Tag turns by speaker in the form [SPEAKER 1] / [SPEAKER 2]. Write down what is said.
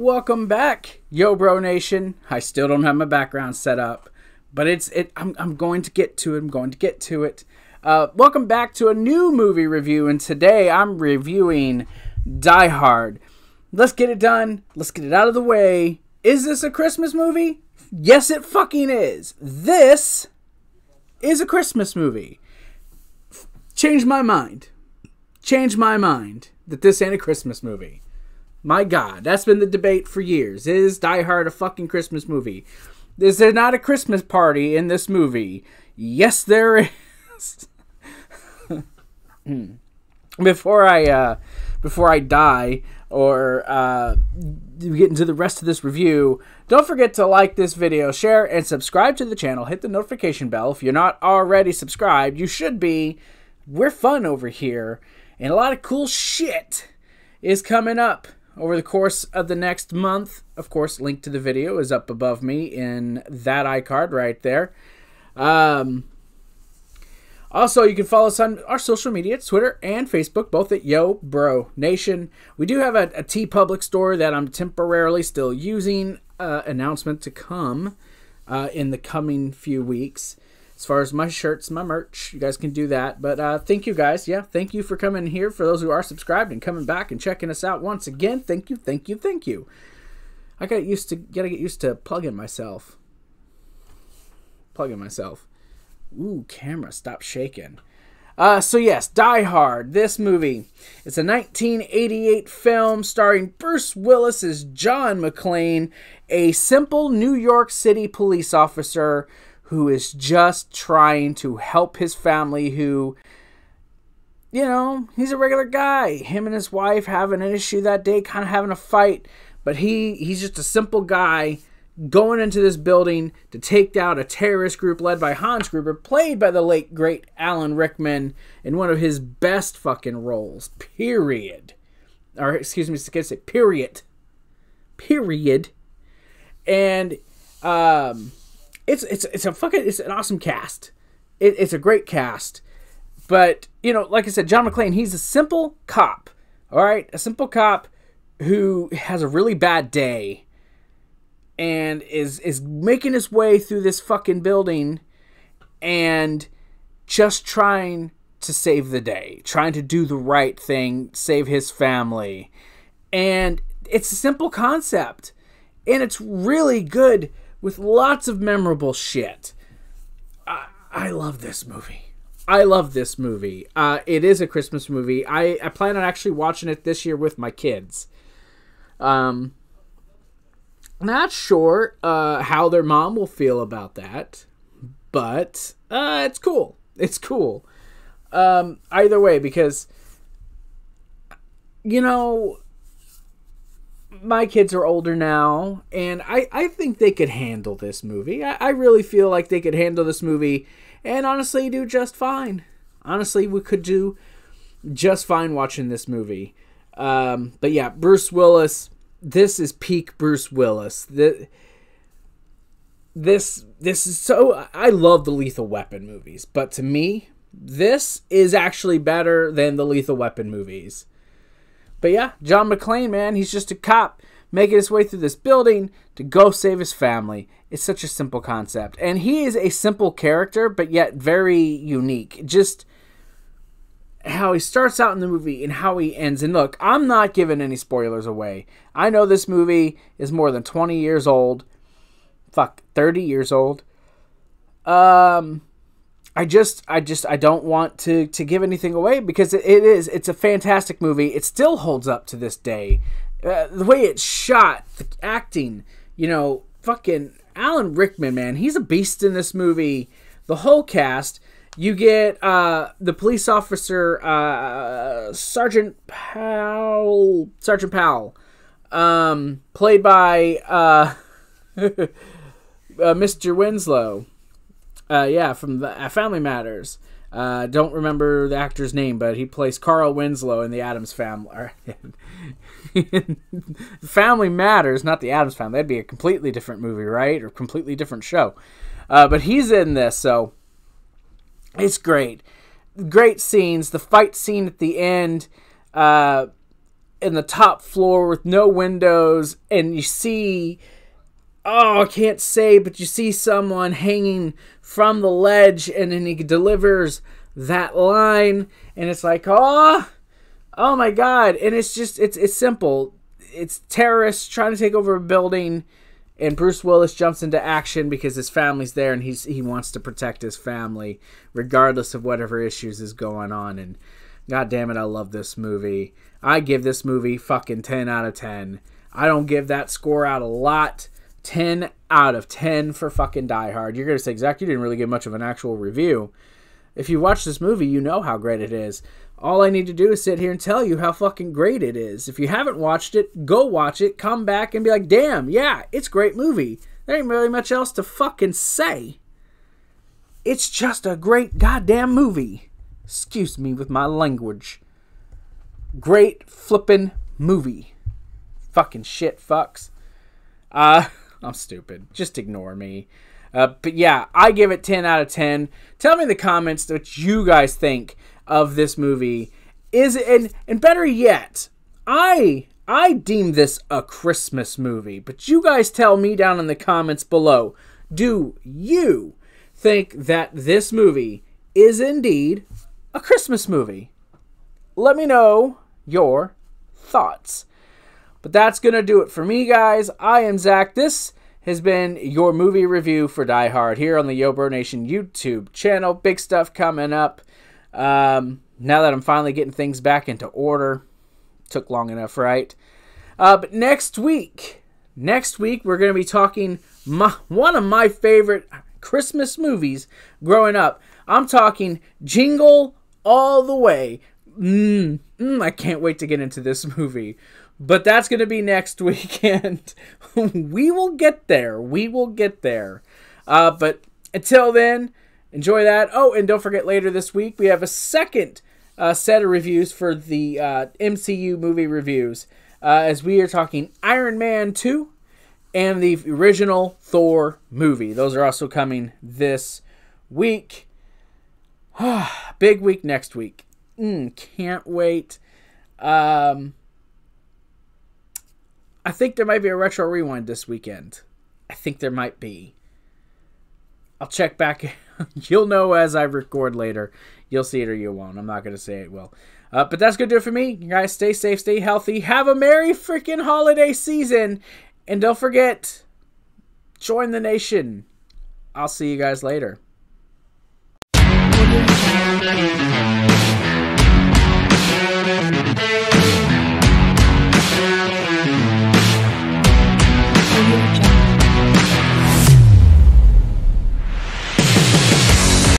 [SPEAKER 1] Welcome back, Yo Bro Nation. I still don't have my background set up, but it's it. I'm, I'm going to get to it. I'm going to get to it. Uh, welcome back to a new movie review, and today I'm reviewing Die Hard. Let's get it done. Let's get it out of the way. Is this a Christmas movie? Yes, it fucking is. This is a Christmas movie. Change my mind. Change my mind that this ain't a Christmas movie. My God, that's been the debate for years. Is Die Hard a fucking Christmas movie? Is there not a Christmas party in this movie? Yes, there is. before I uh, before I die or uh, get into the rest of this review, don't forget to like this video, share, and subscribe to the channel. Hit the notification bell if you're not already subscribed. You should be. We're fun over here, and a lot of cool shit is coming up over the course of the next month. Of course, link to the video is up above me in that iCard right there. Um, also, you can follow us on our social media, Twitter and Facebook, both at Yo Bro Nation. We do have a, a TeePublic store that I'm temporarily still using. Uh, announcement to come uh, in the coming few weeks as far as my shirts, my merch, you guys can do that. But uh, thank you guys. Yeah, thank you for coming here. For those who are subscribed and coming back and checking us out once again, thank you, thank you, thank you. I got used to gotta get used to plugging myself. Plugging myself. Ooh, camera, stop shaking. Uh, so yes, Die Hard. This movie. It's a 1988 film starring Bruce Willis as John McClane, a simple New York City police officer who is just trying to help his family who you know he's a regular guy. Him and his wife having an issue that day kind of having a fight. But he he's just a simple guy going into this building to take down a terrorist group led by Hans Gruber played by the late great Alan Rickman in one of his best fucking roles. Period. Or excuse me I say period. Period. And um it's it's it's a fucking it's an awesome cast. It, it's a great cast, but you know, like I said, John McClane, he's a simple cop. All right, a simple cop who has a really bad day and is is making his way through this fucking building and just trying to save the day, trying to do the right thing, save his family. And it's a simple concept. And it's really good with lots of memorable shit. I, I love this movie. I love this movie. Uh, it is a Christmas movie. I, I plan on actually watching it this year with my kids. Um, not sure uh, how their mom will feel about that, but uh, it's cool. It's cool. Um, either way, because you know my kids are older now, and I, I think they could handle this movie. I, I really feel like they could handle this movie and honestly do just fine. Honestly, we could do just fine watching this movie. Um, but yeah, Bruce Willis. This is peak Bruce Willis. The, this this is so. I love the Lethal Weapon movies, but to me, this is actually better than the Lethal Weapon movies. But yeah, John McClane, man, he's just a cop making his way through this building to go save his family. It's such a simple concept. And he is a simple character, but yet very unique. Just how he starts out in the movie and how he ends. And look, I'm not giving any spoilers away. I know this movie is more than 20 years old. Fuck, 30 years old. Um I just I just I don't want to to give anything away because it, it is it's a fantastic movie. It still holds up to this day. Uh, the way it's shot, the acting, you know, fucking Alan Rickman, man, he's a beast in this movie. The whole cast. You get uh, the police officer uh, Sergeant Powell, Sergeant Powell, um, played by uh, uh Mr. Winslow. Uh, yeah, from the uh, Family Matters. Uh, don't remember the actor's name, but he plays Carl Winslow in the Addams Family. family Matters, not the Addams Family. That'd be a completely different movie, right? Or completely different show. Uh, but he's in this, so it's great. Great scenes. The fight scene at the end. Uh, in the top floor with no windows, and you see, oh, I can't say, but you see someone hanging from the ledge, and then he delivers that line, and it's like, oh, oh my god, and it's just, it's it's simple. It's terrorists trying to take over a building and Bruce Willis jumps into action because his family's there and he's he wants to protect his family regardless of whatever issues is going on and god damn it I love this movie. I give this movie fucking 10 out of 10. I don't give that score out a lot. 10 out of 10 for fucking Die Hard. You're going to say, Zakk, you didn't really give much of an actual review. If you watch this movie, you know how great it is. All I need to do is sit here and tell you how fucking great it is. If you haven't watched it, go watch it, come back and be like, damn, yeah, it's a great movie. There ain't really much else to fucking say. It's just a great goddamn movie. Excuse me with my language. Great flippin' movie. Fucking shit fucks. Uh, I'm stupid. Just ignore me. Uh, but yeah, I give it 10 out of 10. Tell me in the comments what you guys think of this movie. Is it, and, and better yet, I I deem this a Christmas movie, but you guys tell me down in the comments below. Do you think that this movie is indeed a Christmas movie? Let me know your thoughts. But that's going to do it for me, guys. I am Zakk. This has been your movie review for Die Hard here on the Yo Bro Nation YouTube channel. Big stuff coming up. Um, now that I'm finally getting things back into order, took long enough, right? Uh, but next week, next week we're going to be talking my, one of my favorite Christmas movies growing up. I'm talking Jingle All the Way. Mm, mm, I can't wait to get into this movie. But that's going to be next weekend. we will get there. We will get there. Uh, but until then, enjoy that. Oh, and don't forget later this week, we have a second uh, set of reviews for the uh, MCU movie reviews. Uh, as we are talking Iron Man 2 and the original Thor movie. Those are also coming this week. Big week next week. Mm, can't wait. Um, I think there might be a retro rewind this weekend. I think there might be. I'll check back. You'll know as I record later. You'll see it or you won't. I'm not going to say it will. Uh, but that's going to do it for me. You guys stay safe, stay healthy. Have a merry freaking holiday season. And don't forget, join the nation. I'll see you guys later.